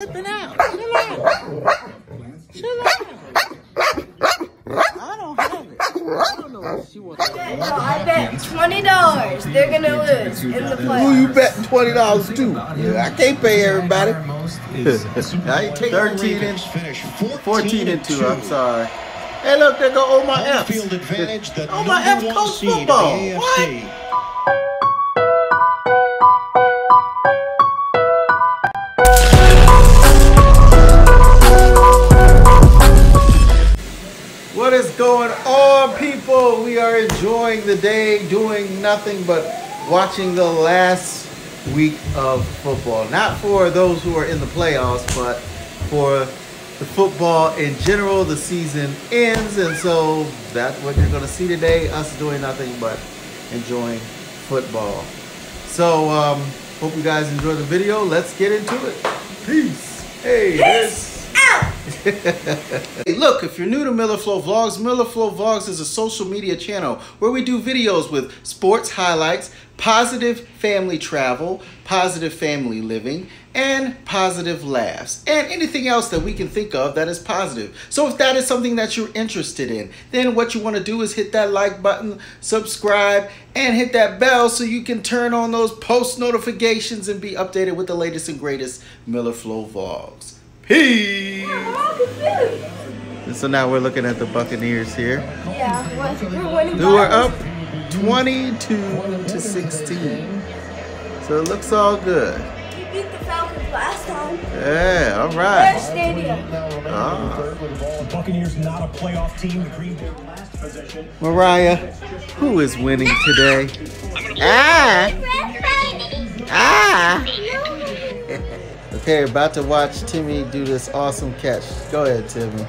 flipping out. Chill out. Chill out. I don't have it. I don't know what she wants. So I bet twenty dollars they're gonna lose in the playoffs. Who you betting twenty dollars to? Yeah, I can't pay everybody. I take thirteen and fourteen and two. I'm sorry. Hey, look, there go oh, Omar Epps. Field advantage, the oh, Omar number Epps coach seed in the football. What? What is going on, people? We are enjoying the day, doing nothing but watching the last week of football. Not for those who are in the playoffs, but for the football in general. The season ends, and so that's what you're going to see today us doing nothing but enjoying football. So, um, hope you guys enjoy the video. Let's get into it. Peace. Hey, there's. Hey, look, if you're new to Miller Flow Vlogs, Miller Flow Vlogs is a social media channel where we do videos with sports highlights, positive family travel, positive family living, and positive laughs, and anything else that we can think of that is positive. So if that is something that you're interested in, then what you want to do is hit that like button, subscribe, and hit that bell so you can turn on those post notifications and be updated with the latest and greatest Miller Flow Vlogs. Peace! So now we're looking at the Buccaneers here, Yeah, we're up 22 to 16. So it looks all good. We beat the Falcons last time. Yeah, all right. Their stadium. Ah. The Buccaneers not a playoff team. The Green Bay last possession. Mariah, who is winning today? Ah! Ah! Okay, about to watch Timmy do this awesome catch. Go ahead, Timmy.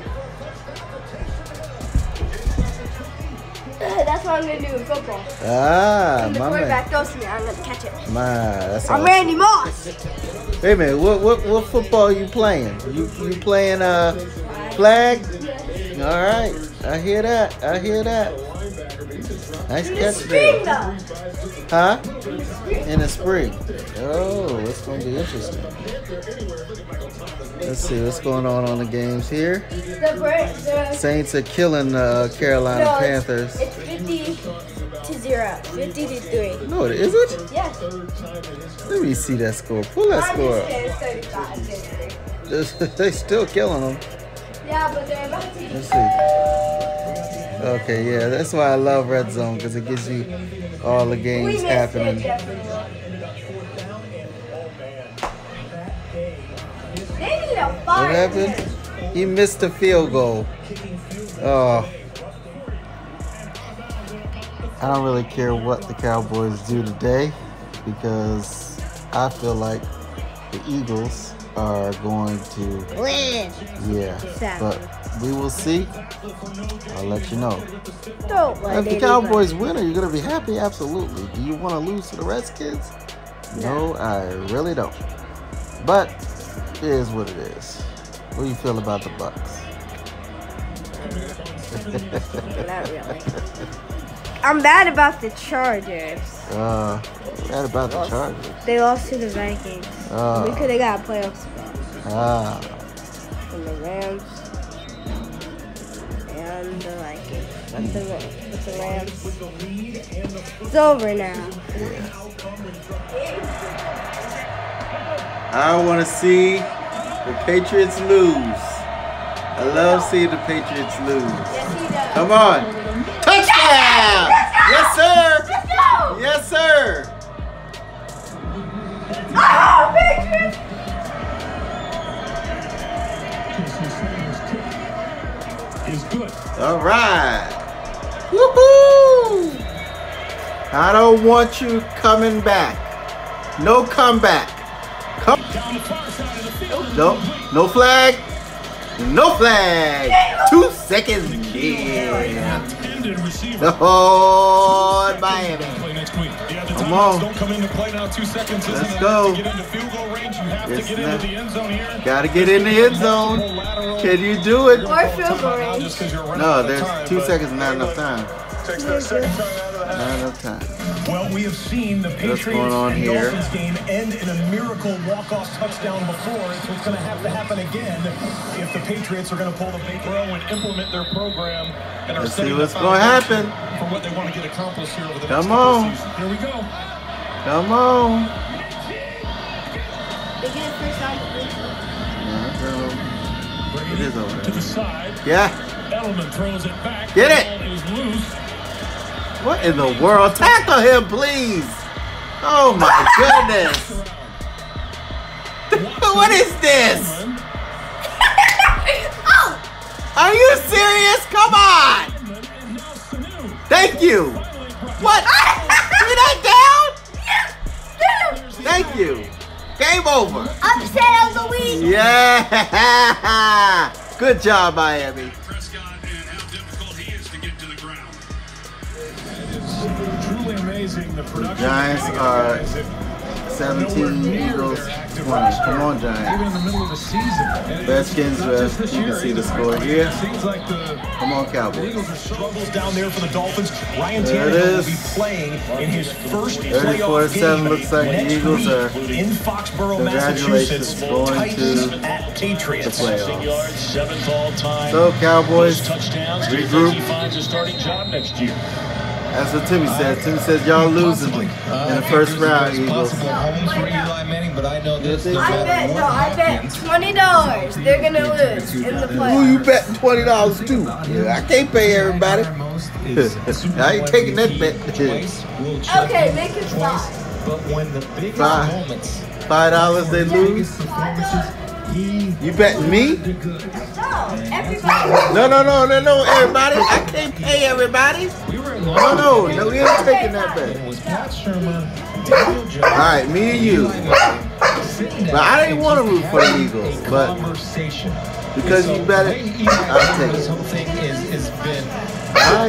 That's what I'm gonna do in football. Ah, When the my man. quarterback goes to me, I'm gonna catch it. My, that's I'm awesome. Randy Moss. Wait a minute, what what what football you playing? You you playing uh flag? All right, I hear that. I hear that. Nice catch Spring there. though. Huh? In the spring. Oh, it's gonna be interesting. Let's see what's going on on the games here. The. The, Saints are killing uh, Carolina no, Panthers. It's, 50 to 0. 50 to 3. No, is it? Yes. Let me see that score. Pull that score just up. saying it's 35 to 3. they still killing them. Yeah, but they're about to. Let's see. Okay, yeah, that's why I love Red Zone because it gives you all the games missed it, What happened? He missed a field goal. Oh. I don't really care what the Cowboys do today because I feel like the Eagles are going to, Win. yeah. But we will see. I'll let you know. Don't let If the Cowboys win, are you going to be happy? Absolutely. Do you want to lose to the Redskins? No, I really don't. But it is what it is. What do you feel about the Bucks? Not really. I'm bad about the Chargers. Uh, that about the Chargers. They lost to the Vikings. Uh, we could have got a playoff spot Ah, from the Rams and the Vikings. But the, but the Rams. It's over now. I want to see the Patriots lose. I love seeing the Patriots lose. Yes. Come on. Touchdown! Yes, sir! Yes, sir! Oh, Patriots! Good. All right. Woohoo! I don't want you coming back. No comeback. No, no flag. No flag. Two seconds. Yeah. Oh, Miami. Play next week. Yeah, the Come on. don't come into play now. Two seconds isn't Let's go. to get into field goal range. You have Yes, to get into the end zone here. Gotta get in the end zone. Can you do it? Or field goal range. just 'cause you're running No, there's two seconds, not enough time. Takes that second time out of the half. Not enough time. Well, we have seen the Patriots going on and here? Dolphins game end in a miracle walk-off touchdown before. It's what's going to have to happen again if the Patriots are going to pull the big row and implement their program and are Let's see what's gonna happen. for what they want to get accomplished here over the Come next couple on. of seasons. Here we go. Come on. They get a first down. Uh-huh. Bringing It is over to the side. Yeah. Edelman throws it back. Get The it. ball loose. What in the world? Tackle him, please. Oh my goodness. what is this? Are you serious? Come on. Edelman, and now Sanu. Thank you. What? See that down? Thank you. Game over. Upset of the week. Yeah. Good job, Miami. Amazing the production. Giants are guys 17 Eagles 20. Come on, Giants. Even in the middle of the season. Redskins, uh, you can see the score here. Seems like the Come on, the Cowboys. Eagles are struggles down there for the Dolphins. Ryan There Tannehill will be playing in his first 34 playoff to 7 game looks like the Eagles are- in Foxborough, Congratulations, Massachusetts. going Titans to at Patriots. the playoffs. So, Cowboys, touchdowns. Do you regroup. he finds a starting job next year? That's what Timmy said. Timmy says y'all losing me uh, in the first round, Eagles. Possible homes for Eli Manning, but I know this. No I bet, no, I bet twenty dollars they're gonna lose in the playoffs. Who you betting twenty dollars to? Yeah, I can't pay everybody. most is Super I ain't taking that bet. Twice, Will Champion Okay, make it five. But when the biggest Five. moments, Five dollars they lose. biggest performances, he You betting me? No, everybody. No, no, no, no, no, everybody. I can't pay everybody. We were in No, no, no, we ain't taking that It bet. was Pat Shurmur, All right, me and you. But I didn't want to root for the Eagles, but conversation. because you bet the it, I'll take This it. whole thing is has been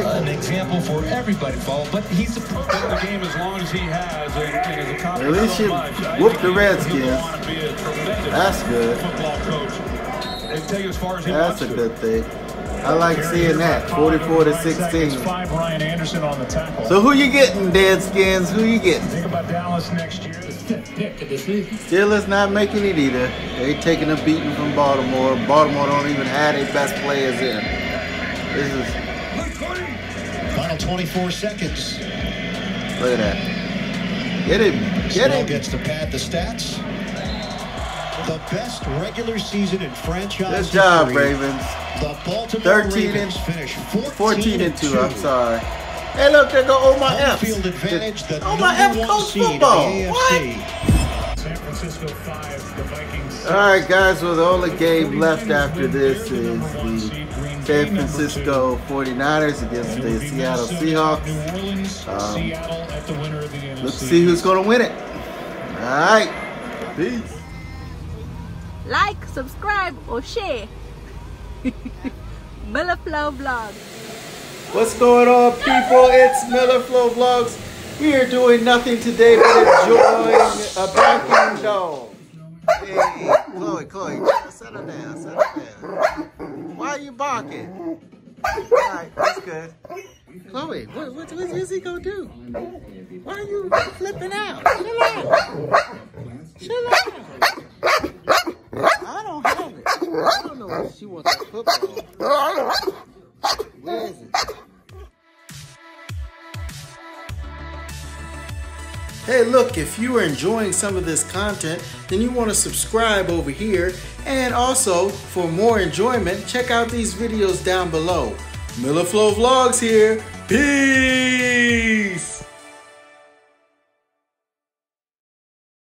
an example for everybody to. But he's a pro. In the game as long as he has and, and has accomplished At least you much. I whooped the Redskins. He'll want to be a tremendous That's good. football coach. And take it as far as he That's wants a to. good thing. I like seeing that. 44 to 16. Five Anderson on the tackle. So who you getting, Deadskins? Who you getting? Think about Dallas next year. The fifth pick of the season. Steelers not making it either. They taking a beating from Baltimore. Baltimore don't even have their best players in. This is Final 24 seconds. look at that. Get him. Get him. gets to pad the stats. The best regular season in franchise Good job, history. Ravens. The Baltimore 13 and- Ravens finish 14, 14 and 2, I'm sorry. Hey, look, there go Omar Home F. field advantage, the Omar number F coach football. What? San Francisco five. The Vikings. All right, guys. Well, the only game left after this is the San Francisco 49ers against the Seattle Seahawks. Um, Seattle at the winner of the NFC. Let's see who's going to win it. All right. Peace. Like, subscribe, or share. Miller Flow Vlog. What's going on, people? It's Miller Flow Vlogs. We are doing nothing today but enjoying a barking dog. Hey, Chloe, Chloe, settle down, settle down. Why are you barking? All right, that's good. Chloe, what, what, what is he gonna do? Why are you flipping out? Chill out. Chill out. I don't have it. I wants that football. Where is it? Hey, look, if you are enjoying some of this content, then you want to subscribe over here. And also, for more enjoyment, check out these videos down below. Miller Flow Vlogs here. Peace!